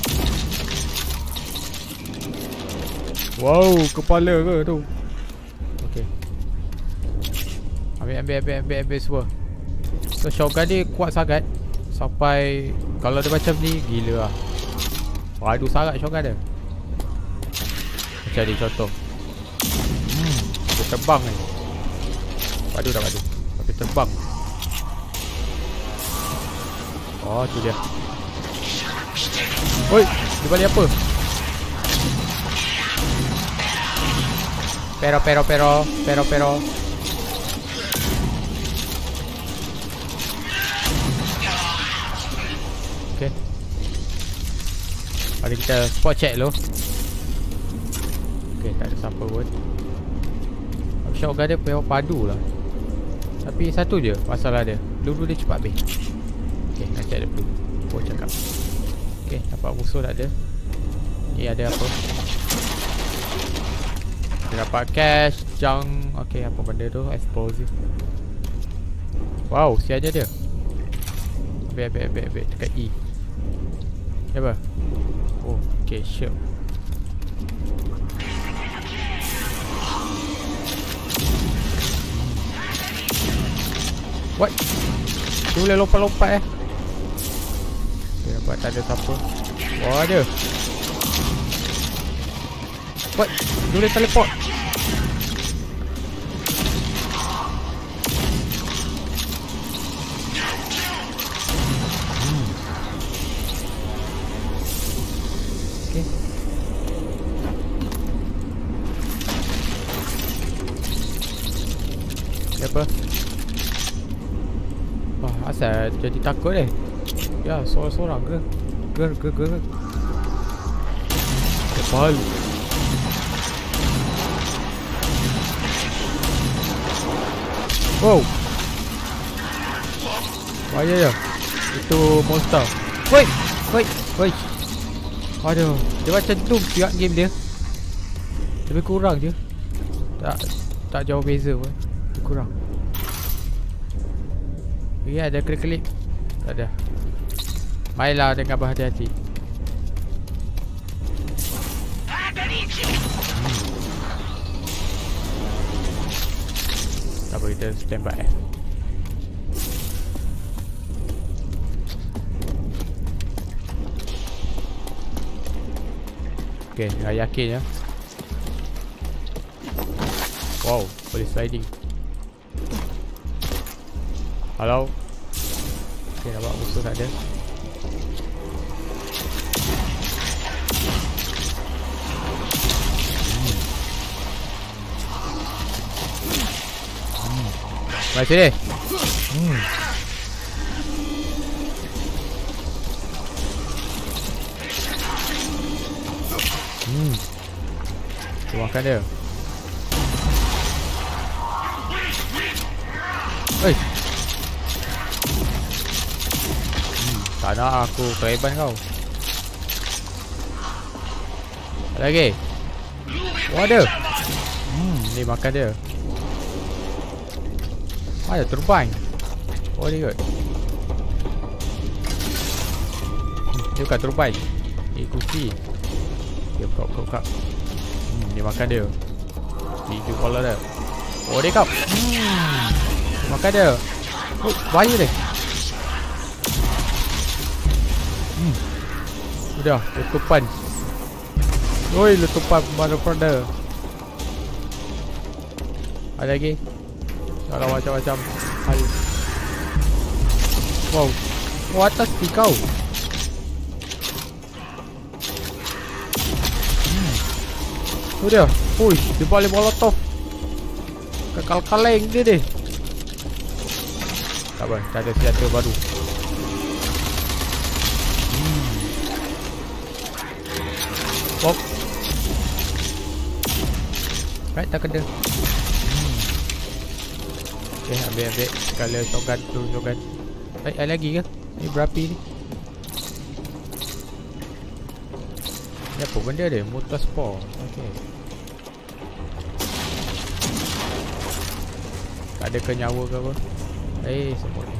Wow, kepala ke tu? Okay. Ambil, ambil, ambil, ambil, ambil semua. So, shotgun dia kuat sangat. Sampai, kalau dia macam ni, gila lah. Padu sangat shotgun dia. Macam ni contoh. Hmm, dia terbang ni. Padu dah padu. Tapi terbang. Oh, tu dia. Oi, dia balik apa? Pero, pero, pero, pero, pero. Okay. Mari kita spot check dulu. Okay, tak ada siapa pun. Shotgun dia memang padu lah. Tapi satu je masalah dia. Dulu dia cepat habis. Okay, nak check dulu. Oh, cakap. Okay, nampak musuh tak ada. Ni ada apa? Kita dapat cash, junk. Okay, apa benda tu? Explosive. Wow, siapa dia? Ambil, ambil, ambil, ambil. Dekat E. Apa? Oh, okay, sure. What? Dia boleh lompat-lompat eh Nampak tak ada siapa Wah ada What? Dia boleh teleport Hmm. Apa? Wah, asal jadi takut eh? Ya, seorang-seorang ke? Ger, ger, ger. Kepal. Wow. Bahaya ya. Itu monster. Woi, woi, woi. Aduh, dia macam tu pihak game dia. Lebih kurang je. Tak tak jauh beza pun. kurang Ya ada klik-klik Tak ada Mainlah dengan berhati-hati Tak apa kita stand by eh. Okay, dah yakin ya. Wow, boleh sliding. Halo Okay, nampak musuh tak ada Sini Hmm. Hmm. Kita makan dia. Hei hmm, Tak nak aku kereban kau. Lagi? Ada? Hmm ni makan dia Ada turbine? Oh ni kot. Hmm, Dia bukan turbine. Ni cookie Dia buka buka buka. Hmm ni makan dia. Hijau kepala dia. Oh dia kau Hmm Makan dia. Oh bahaya dia. Hmm. Sudah letupan. Oi letupan motherfucker Ada lagi Kalau macam-macam hal Wow. Oh atas ni kau. Hmm. Tu dia. Ui Dia balik molotov. Kekal kaleng dia deh Tak apa Dah ada senjata baru. Hmm. Pop Right tak kena. Okay ambil ambil Kala shotgun tu shotgun. Eh ada lagi ke? Ni berapi ni. Ni apa benda dia? Motor spore Okay Tak ada ke nyawa ke apa? Eh semut ni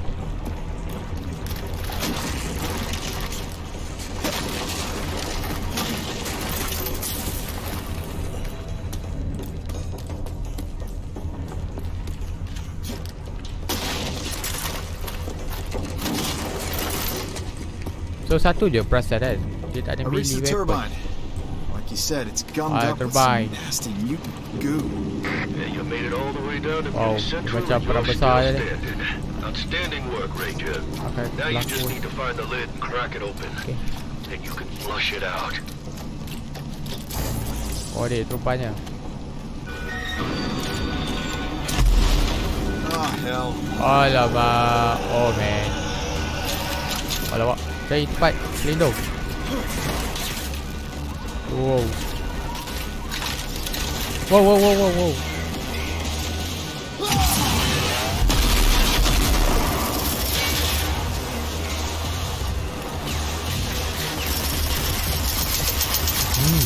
satu je perasan kan Dia tak ada melee weapon turbine. Like you said, it's gummed Ah, up with some nasty mutant goo. Yeah, you made it all the way down to Wow, macam and perang besar je standing. Outstanding work, Ranger. Okay, Now you just need to find the lid and crack it open. Okay. Then you can flush it out. Oh dia rupanya Oh, hell. Alamak Oh man Cari tempat Pelindung Wow Wow wow wow wow wow Hmm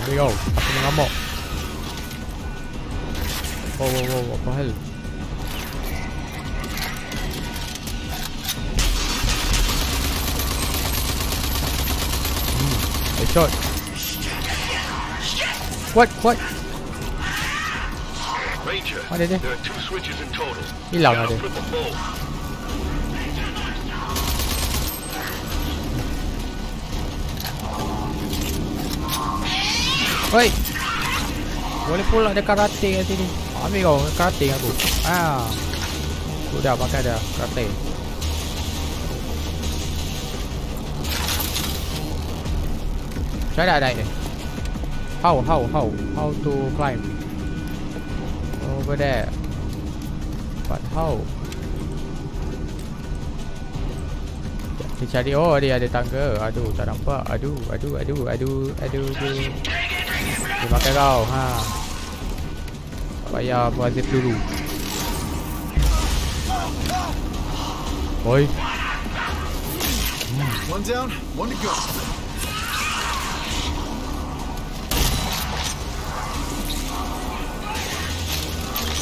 Ambil kau. Aku mengamuk Wow wow wow Apa hal Headshot What? What? Ranger, Ada dia. there are two switches in total. Hilang Gotta ada. flip them both. Oi Boleh pula ada karate kat sini Ambil kau karate aku Ah, Sudah pakai dah karate Mana naik ni How how how? How to climb? Over there. But how? Kita cari Oh dia ada tangga. Aduh tak nampak. Aduh aduh aduh aduh aduh aduh. Dia makan kau ha. Tak payah zip dulu. Oi. One down, one to go.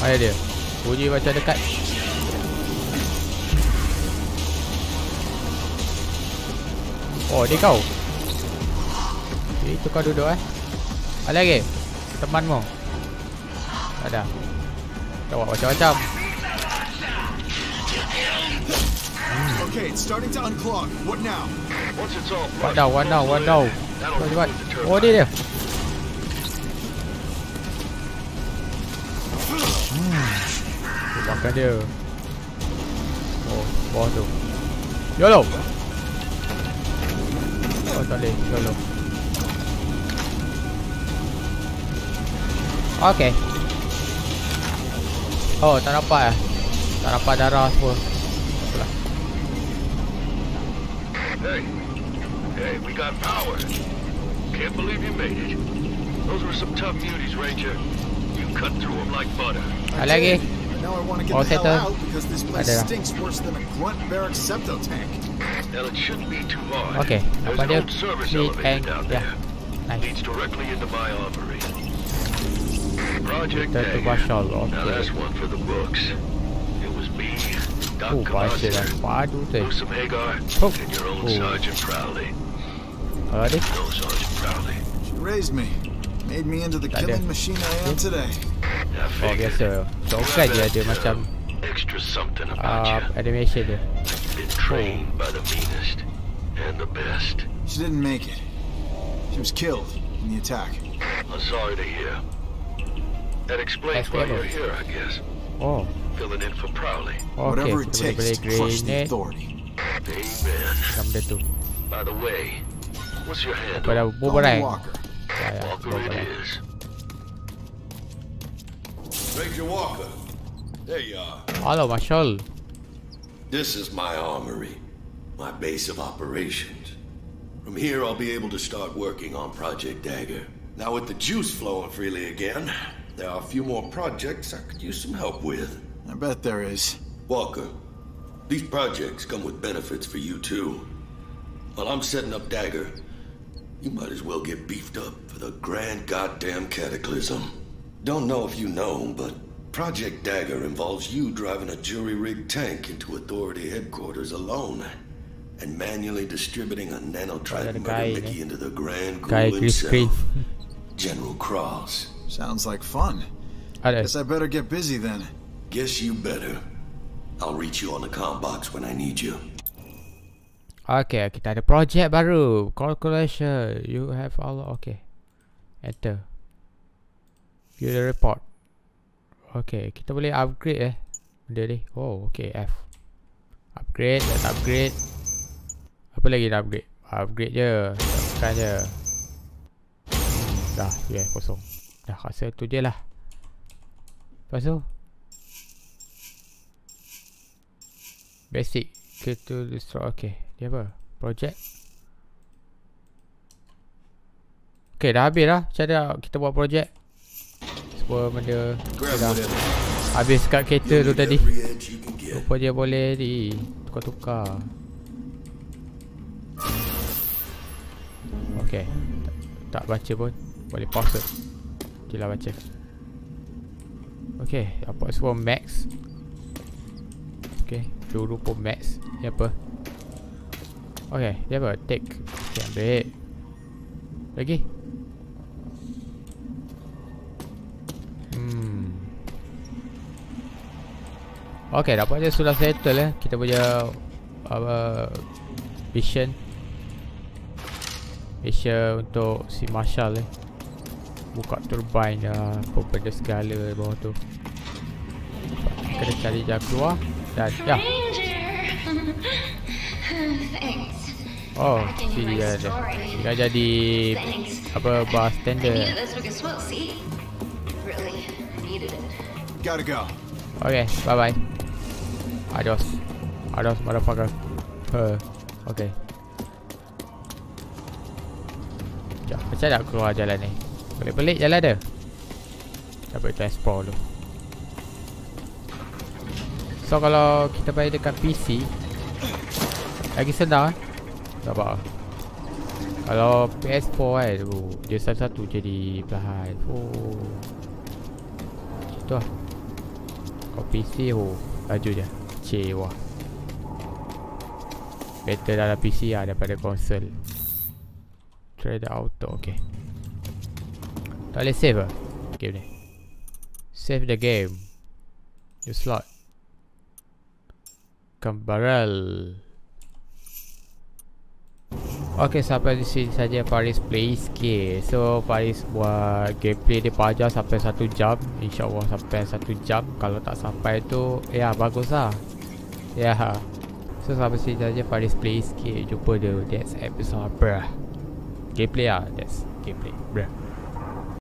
Mana dia. Bunyi macam dekat. Oh ni kau. Itu kau duduk eh. Ada lagi? Temanmu. Ada. Kita buat macam-macam. Okay, it's starting to unclog. What now? Once it's all What now, what now, what now Cepat cepat. Oh dia dia Makan dia Oh bawah tu YOLO Oh tak boleh YOLO Okay Oh tak nampak eh Tak nampak darah semua Apalah. Hey, hey, we got power. Can't believe you made it. Those were some tough muties, Ranger. You cut through them like butter. Ada lagi Now I want to get the hell settle. out because this place Ada stinks worse than a grunt barrack septo tank. Now it shouldn't be too hard. Okay, There's apa an dia? old service Need elevator and down yeah. there. Nice. Leads directly into my armory. Project Dagger. Now that's one for the books. It was me, Doc Oh, baca dah. Colossus, Padu tu. Newsom Hagar, Oh. and your own Oh. Sergeant Crowley. Kalau ada No, Sergeant Crowley. She raised me, made me into the Tak ada. killing machine I am today. Oh biasa Shotgun je ada macam uh. Animation dia Been trained by the meanest and the best. She didn't make it. She was killed in the attack. I'm sorry to hear. That explains why you're here, I guess. Oh Filling in for Prowley. Okay Whatever it takes to crush the authority. Amen. By the way, what's your handle? Walker. Ya ya Walker it is. Ranger Walker. There you are. Halo Marshall This is my armory, my base of operations. From here, I'll be able to start working on Project Dagger. Now, with the juice flowing freely again, there are a few more projects I could use some help with. I bet there is. Walker, these projects come with benefits for you too. While I'm setting up Dagger, you might as well get beefed up for the grand goddamn cataclysm. Don't know if you know, but Project Dagger involves you driving a jury-rigged tank into Authority headquarters alone and manually distributing a nanotrite Ada murder Mickey into the Grand Guy Ghoul himself, General Cross. Sounds like fun. Ada Guess I better get busy then. Guess you better. I'll reach you on the comm box when I need you. Okay kita ada project baru Calculation You have all Okay Enter View the report. Okay kita boleh upgrade eh Benda ni. Oh okay F. Upgrade Let's upgrade. Apa lagi nak upgrade? Upgrade je Tekan je. Hmm, Dah yeah, kosong. Dah rasa tu je lah. Lepas tu? Basic Kill to destroy Okay Dia apa? Project? Okay dah habis dah Macam mana kita buat project Semua benda. Dah Habis kat kereta tu tadi. Get. Rupanya boleh di Tukar-tukar. Okay tak, tak baca pun. Boleh pause. Tu Okay lah baca. Okay Dapat semua max. Okay Peluru pun max. Ni apa? Okay Dia apa? Take. Okay ambil. Lagi Okay dapatnya sudah settle eh. Kita punya apa Mission Mission untuk si Marshall eh. Buka turbine dah Apa benda segala bawah tu. Kena cari jalan keluar. Dan ya. Oh si dia ada. Dia jadi Apa bartender. Okay, bye bye. Adios. Adios, motherfucker. Huh. Okay. Sekejap, macam nak keluar jalan ni? Pelik-pelik jalan dia. Kita explore dulu. So, kalau kita main dekat PC, lagi senang eh. Tak apa. Kalau PS4 kan, oh, dia satu-satu jadi perlahan. Oh. Itu lah. Kau PC oh Laju je Cewa Better dalam PC lah Daripada konsol. Try the auto Okay. Tak boleh save lah Game ni. Save the game. The slot. Kembarel. Okay sampai di sini saja Paris play sikit So Paris buat gameplay dia pajar sampai 1 jam. InsyaAllah sampai 1 jam. Kalau tak sampai tu Ya bagus lah Ya So sampai sini saja Paris play sikit Jumpa dia next episode Bruh Gameplay lah That's gameplay Bruh